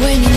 when you